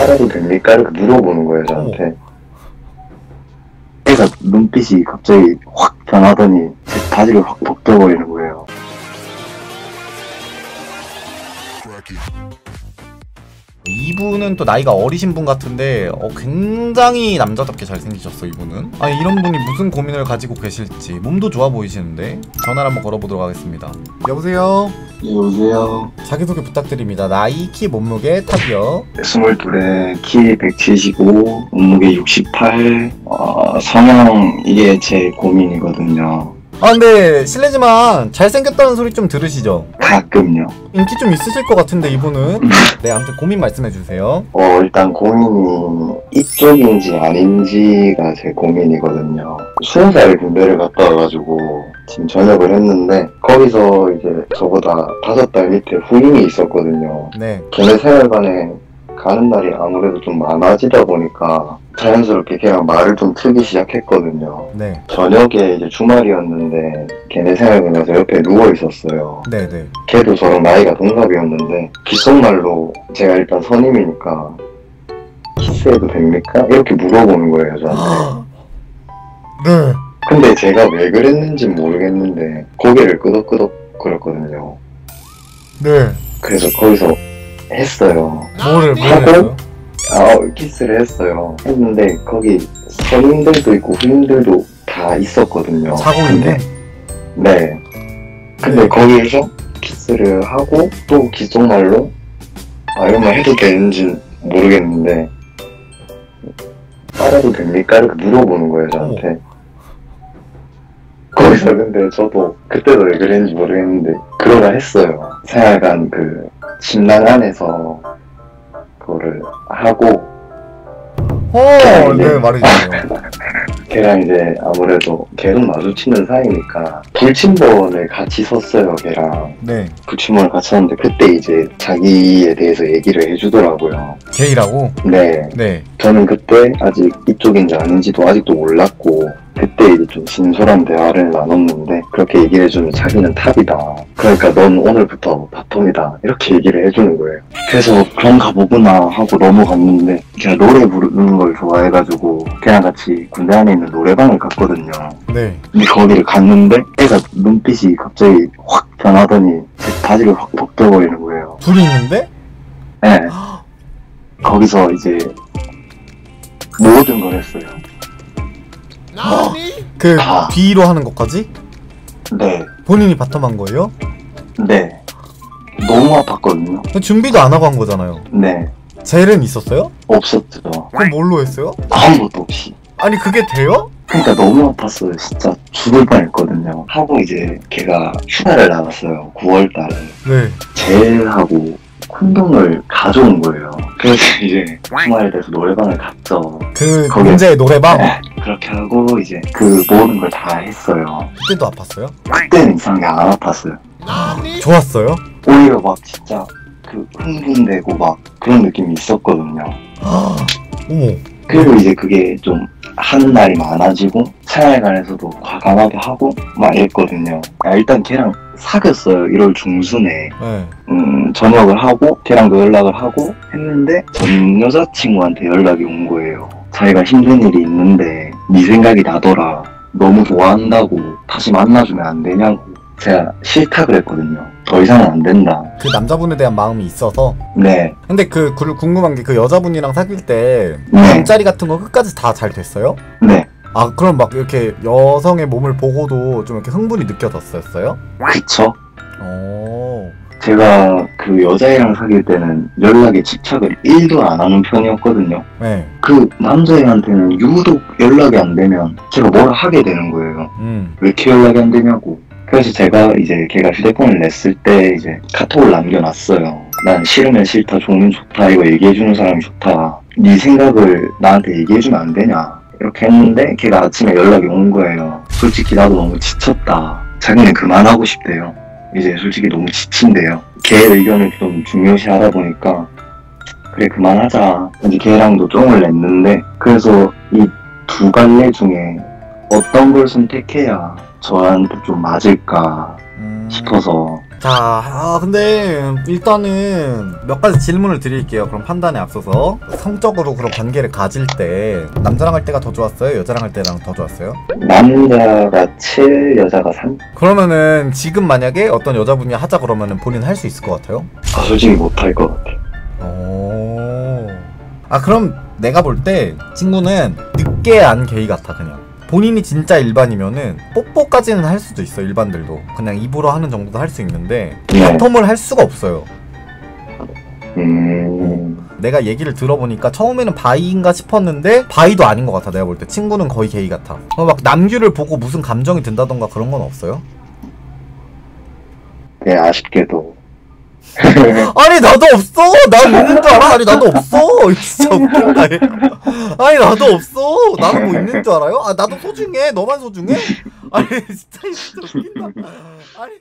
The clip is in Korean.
빨아도 됩니까? 이렇게 물어보는 거예요, 저한테. 애가 눈빛이 갑자기 확 변하더니 제 바지를 확 벗겨버리는 거예요. 이분은 또 나이가 어리신 분 같은데 어, 굉장히 남자답게 잘생기셨어 이분은. 아니 이런 분이 무슨 고민을 가지고 계실지 몸도 좋아 보이시는데 전화를 한번 걸어보도록 하겠습니다. 여보세요? 예, 여보세요. 자기소개 부탁드립니다. 나이, 키, 몸무게, 탑이요. 22에 키 175, 몸무게 68, 어, 성형 이게 제 고민이거든요. 아 근데 실례지만 잘생겼다는 소리 좀 들으시죠? 가끔요. 인기 좀 있으실 것 같은데 이분은 네 아무튼 고민 말씀해주세요 어, 일단 고민이 이쪽인지 아닌지가 제 고민이거든요. 20살 군대를 갔다 와가지고 지금 전역을 했는데 거기서 이제 저보다 다섯 달 밑에 후임이 있었거든요. 네 걔네 생활관에 가는 날이 아무래도 좀 많아지다 보니까 자연스럽게 걔랑 말을 좀 틀기 시작했거든요. 네, 저녁에 이제 주말이었는데 걔네 생활관 가서 옆에 누워 있었어요. 네, 네. 걔도 저랑 나이가 동갑이었는데 귓속말로 제가 일단 선임이니까 키스해도 됩니까? 이렇게 물어보는 거예요 저한테 네. 근데 제가 왜 그랬는지 모르겠는데 고개를 끄덕끄덕 거렸거든요 네. 그래서 거기서 했어요 뭐를 뭘 하고? 했어요? 아 키스를 했어요 했는데 거기 선임들도 있고 후임들도 다 있었거든요 있네? 네 근데 네. 거기에서 키스를 하고 또 귓속말로 아 이런 말 해도 되는지 모르겠는데 빨아도 됩니까? 이렇게 물어보는 거예요 저한테 거기서 근데 저도 그때도 왜 그랬는지 모르겠는데 그러라 했어요 생활관 그 침낭 안에서 그거를 하고 어, 네, 말해주세요. 걔랑 이제 아무래도 계속 마주치는 사이니까 불침번을 같이 섰어요 걔랑 네. 불침번을 같이 섰는데 그때 이제 자기에 대해서 얘기를 해주더라고요 게이라고? 네 네. 저는 그때 아직 이쪽인지 아닌지도 아직도 몰랐 고 그때 이제 좀 진솔한 대화를 나눴는데 그렇게 얘기를 해주면 자기는 탑이다 그러니까 넌 오늘부터 바텀이다 이렇게 얘기를 해주는 거예요 그래서 그런가 보구나 하고 넘어갔는데 제가 노래 부르는 걸 좋아해가지고 걔랑 같이 군대 안에 있는 노래방을 갔거든요 네. 근데 거기를 갔는데 애가 눈빛이 갑자기 확 변하더니 제 바지를 확 벗겨버리는 거예요 둘이 있는데? 네. 거기서 이제 모든 걸 했어요 그 아. B로 하는 것까지? 네, 본인이 바텀한 거예요? 네. 너무 아팠거든요. 준비도 안 하고 한 거잖아요. 네, 젤은 있었어요? 없었죠. 그럼 뭘로 했어요? 아무것도 없이. 아니 그게 돼요? 그러니까 너무 아팠어요. 진짜 죽을 뻔했거든요. 하고 이제 걔가 휴가를 나갔어요. 9월 달에. 네. 젤하고 콘돔을 가져온 거예요. 그래서 이제 주말에 돼서 노래방을 갔죠. 그 거기- 문제의 노래방 네, 그렇게 하고 이제 그 모든 걸 다 했어요. 그때도 아팠어요? 그때는 이상하게 안 아팠어요. 좋았어요? 오히려 막 진짜 그 흥분되고 막 그런 느낌이 있었거든요. 아, 어머. 그리고 이제 그게 좀 하는 날이 많아지고 생활관에서도 과감하게 하고 막 이랬거든요. 아, 일단 걔랑 사귀었어요. 1월 중순에 네. 음, 전역을 하고 걔랑도 연락을 하고 했는데 전 여자친구한테 연락이 온 거예요. 자기가 힘든 일이 있는데 네 생각이 나더라. 너무 좋아한다고 다시 만나주면 안 되냐고 제가 싫다 그랬거든요. 더 이상은 안 된다. 그 남자분에 대한 마음이 있어서 네, 근데 그 구- 궁금한 게 그 여자분이랑 사귈 때 네, 잠자리 같은 거 끝까지 다 잘 됐어요? 네, 아 그럼 막 이렇게 여성의 몸을 보고도 좀 이렇게 흥분이 느껴졌었어요? 그쵸. 오. 제가 그 여자애랑 사귈 때는 연락에 집착을 1도 안 하는 편이었거든요. 네. 그 남자애한테는 유독 연락이 안 되면 제가 뭐라 하게 되는 거예요. 음. 왜 이렇게 연락이 안 되냐고. 그래서 제가 이제 걔가 휴대폰을 냈을 때 이제 카톡을 남겨놨어요. 난 싫으면 싫다, 좋으면 좋다, 이거 얘기해주는 사람이 좋다. 네 생각을 나한테 얘기해주면 안 되냐. 이렇게 했는데 걔가 아침에 연락이 온 거예요. 솔직히 나도 너무 지쳤다. 자기는 그만하고 싶대요. 이제 솔직히 너무 지친대요. 걔 의견을 좀 중요시 하다 보니까 그래 그만하자. 이제 걔랑도 쫑을 냈는데 그래서 이 두 갈래 중에 어떤 걸 선택해야 저한테 좀 맞을까 음. 싶어서 자, 아, 근데 일단은 몇 가지 질문을 드릴게요. 그럼 판단에 앞서서 성적으로 그런 관계를 가질 때 남자랑 할 때가 더 좋았어요? 여자랑 할 때랑 더 좋았어요? 남자가 7, 여자가 3? 그러면은 지금 만약에 어떤 여자분이 하자 그러면은 본인 할 수 있을 것 같아요? 아, 솔직히 못할 것 같아. 오. 아 그럼 내가 볼 때 친구는 늦게 안 게이 같아 그냥. 본인이 진짜 일반이면은 뽀뽀까지는 할 수도 있어 일반들도 그냥 입으로 하는 정도도 할 수 있는데 네. 바텀을 할 수가 없어요 음, 내가 얘기를 들어보니까 처음에는 바이인가 싶었는데 바이도 아닌 것 같아 내가 볼 때 친구는 거의 게이 같아 어, 막 남규를 보고 무슨 감정이 든다던가 그런 건 없어요? 네, 아쉽게도. 아니 나도 없어 난 있는 줄 알아 아니 나도 없어 진짜 웃긴다 얘. 아니 나도 없어 나는 뭐 있는 줄 알아요? 아 나도 소중해 너만 소중해? 아니 진짜 진짜 웃긴다 아니